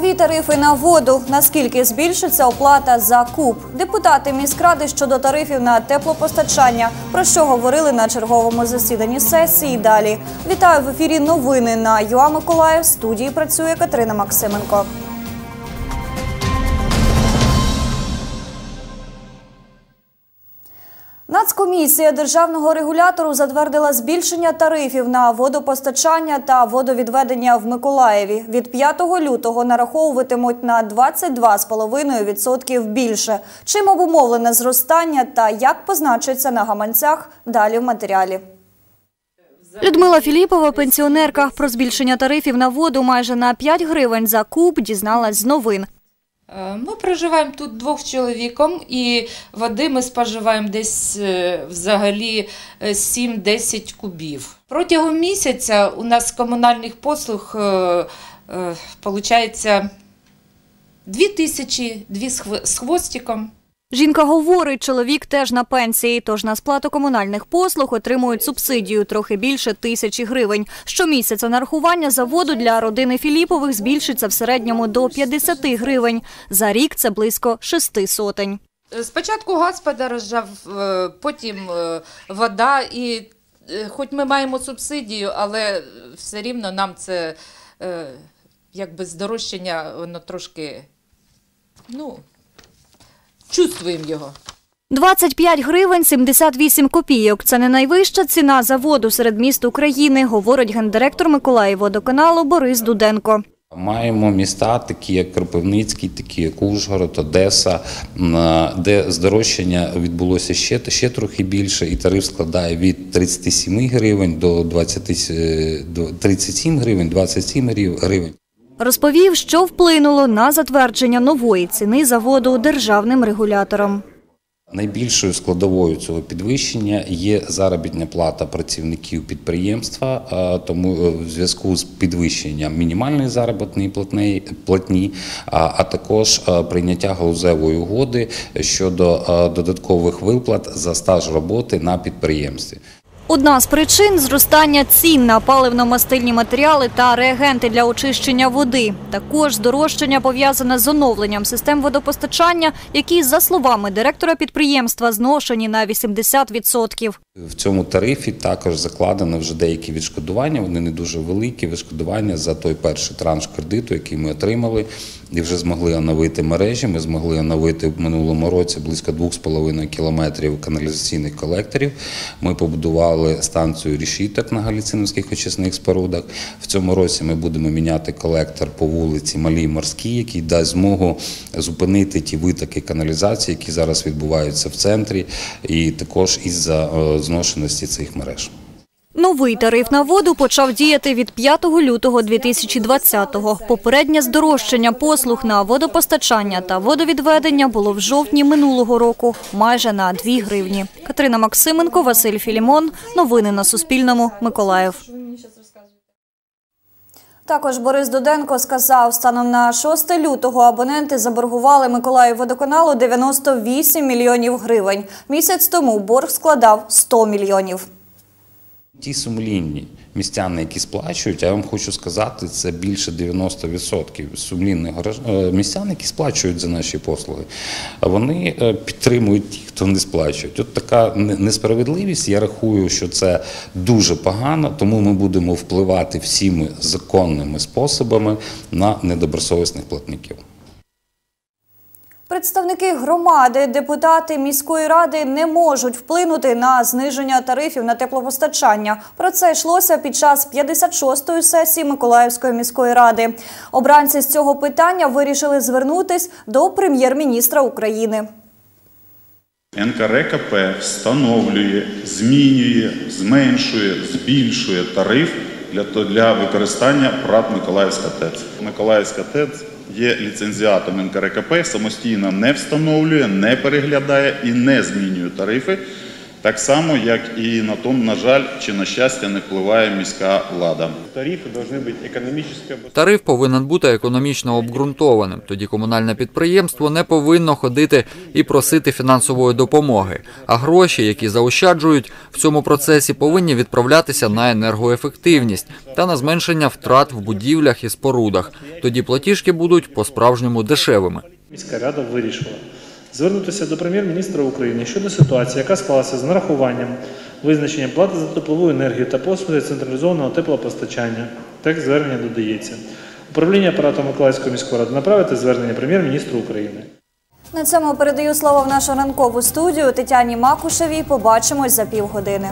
Нові тарифи на воду. Наскільки збільшиться оплата за куб? Депутати міськради щодо тарифів на теплопостачання. Про що говорили на черговому засіданні сесії? Далі вітаю в ефірі. Новини на ЮА Миколаїв. Студії працює Катерина Максименко. Нацкомісія державного регулятору затвердила збільшення тарифів на водопостачання та водовідведення в Миколаєві. Від 5 лютого нараховуватимуть на 22,5% більше. Чим обумовлене зростання та як позначиться на гаманцях далі в матеріалі. Людмила Філіпова, пенсіонерка, про збільшення тарифів на воду майже на 5 гривень за куб дізналась з новин. Е, Ми проживаємо тут двох чоловіком, і води ми споживаємо десь е, взагалі е, 7-10 кубів. Протягом місяця у нас комунальних послуг виходить 2 тисячі, дві з хвостиком. Жінка говорить, чоловік теж на пенсії, тож на сплату комунальних послуг отримують субсидію трохи більше тисячі гривень. Щомісяця нарахування за воду для родини Філіпових збільшиться в середньому до 50 гривень. За рік це близько шести сотень. Спочатку газ подорожав, е, потім е, вода, і е, хоч ми маємо субсидію, але все рівно нам це якби здорожчання, воно трошки, ну, чувствуємо його. 25 гривень 78 копійок. Це не найвища ціна за воду серед міст України, говорить гендиректор Миколаївводоканалу Борис Дуденко. Маємо міста, такі як Кропивницький, такі як Ужгород, Одеса, де здорожчання відбулося ще, ще трохи більше, і тариф складає від 37 гривень до 20, е, до 37 гривень, 27 гривень. Розповів, що вплинуло на затвердження нової ціни за воду державним регулятором. Найбільшою складовою цього підвищення є заробітна плата працівників підприємства, тому е, в зв'язку з підвищенням мінімальної заробітної платні, а також е, прийняття галузевої угоди щодо е, додаткових виплат за стаж роботи на підприємстві. Одна з причин зростання цін на паливно-мастильні матеріали та реагенти для очищення води. Також здорожчання пов'язане з оновленням систем водопостачання, які, за словами директора підприємства, зношені на 80%. В цьому тарифі також закладено вже деякі відшкодування. Вони не дуже великі. Відшкодування за той перший транш кредиту, який ми отримали, і вже змогли оновити мережі. Ми змогли оновити в минулому році близько 2,5 кілометрів каналізаційних колекторів. Ми побудували станцію рішіток на галіциновських очисних спорудах. В цьому році ми будемо міняти колектор по вулиці Малій Морській, який дасть змогу зупинити ті витоки каналізації, які зараз відбуваються в центрі, і також із-за е, зношеності цих мереж. Новий тариф на воду почав діяти від 5 лютого 2020-го. Попереднє здорожчання послуг на водопостачання та водовідведення було в жовтні минулого року майже на 2 гривні. Катерина Максименко, Василь Філімон. Новини на Суспільному. Миколаїв. Також Борис Дуденко сказав, станом на 6 лютого абоненти заборгували Миколаївводоканалу 98 мільйонів гривень. Місяць тому борг складав 100 мільйонів. Ті сумлінні містяни, які сплачують, я вам хочу сказати, це більше 90% сумлінних е, містян, які сплачують за наші послуги. Вони е, підтримують ті, хто не сплачують. От така не- несправедливість. Я рахую, що це дуже погано, тому ми будемо впливати всіми законними способами на недобросовісних платників. Представники громади, депутати міської ради не можуть вплинути на зниження тарифів на теплопостачання. Про це йшлося під час 56-ї сесії Миколаївської міської ради. Обранці з цього питання вирішили звернутись до прем'єр-міністра України. НКРКП встановлює, змінює, зменшує, збільшує тариф для, для використання ПРАТ Миколаївська ТЕЦ. Миколаївська ТЕЦ є ліцензіатом НКРКП, самостійно не встановлює, не переглядає і не змінює тарифи. Так само, як і на тому, на жаль, чи на щастя, не впливає міська влада. Тарифы должны быть экономически обоснованными. Тариф повинен бути економічно обґрунтованим. Тоді комунальне підприємство не повинно ходити і просити фінансової допомоги. А гроші, які заощаджують в цьому процесі, повинні відправлятися на енергоефективність та на зменшення втрат в будівлях і спорудах. Тоді платіжки будуть по-справжньому дешевими. Міська рада вирішила звернутися до прем'єр-міністра України щодо ситуації, яка склалася з нарахуванням визначення плати за теплову енергію та послуги централізованого теплопостачання. Текст звернення додається. Управління апарату Миколаївської міської ради направити звернення прем'єр-міністру України. На цьому передаю слово в нашу ранкову студію Тетяні Макушевій. Побачимось за півгодини.